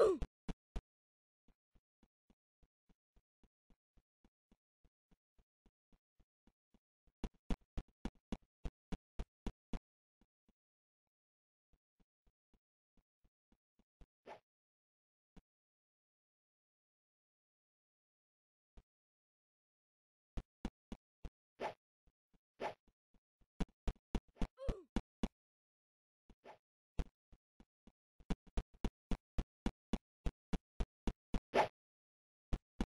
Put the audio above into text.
Boom!